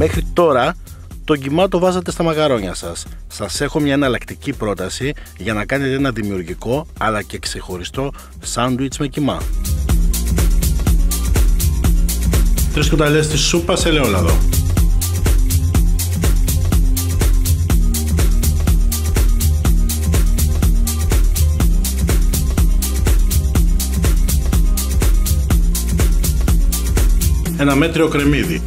Μέχρι τώρα το κιμά το βάζατε στα μαγαρόνια σας. Σας έχω μια εναλλακτική πρόταση για να κάνετε ένα δημιουργικό αλλά και ξεχωριστό σάντουιτς με κιμά. Τρεις κουταλιές της σούπας ελαιόλαδο. Ένα μέτριο κρεμμύδι.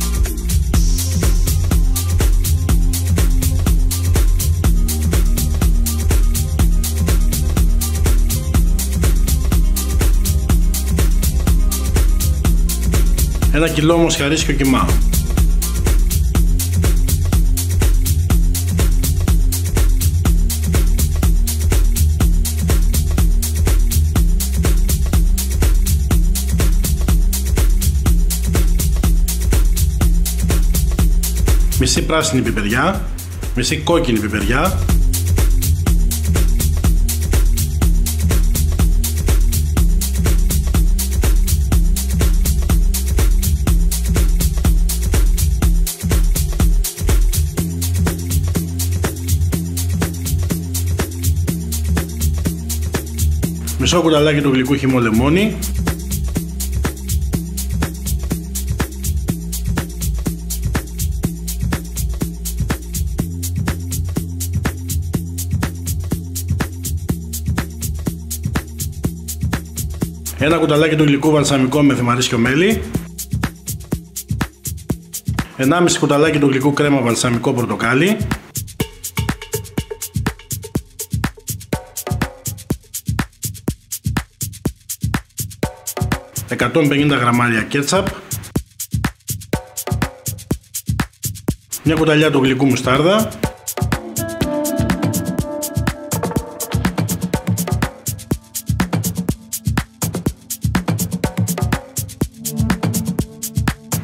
Ένα κιλό μοσχαρίσιο κιμά. Μισή πράσινη πιπεριά, μισή κόκκινη πιπεριά, μισό κουταλάκι του γλυκού χυμό λεμόνι. Ένα κουταλάκι του γλυκού βαλσαμικό με θυμαρίσιο μέλι. 1,5 κουταλάκι του γλυκού κρέμα βαλσαμικό πορτοκάλι 150 γραμμάρια κέτσαπ μια κουταλιά του γλυκού μουστάρδα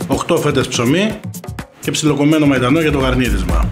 οχτώ φέτες ψωμί και ψιλοκομμένο μαϊντανό για το γαρνίδισμα.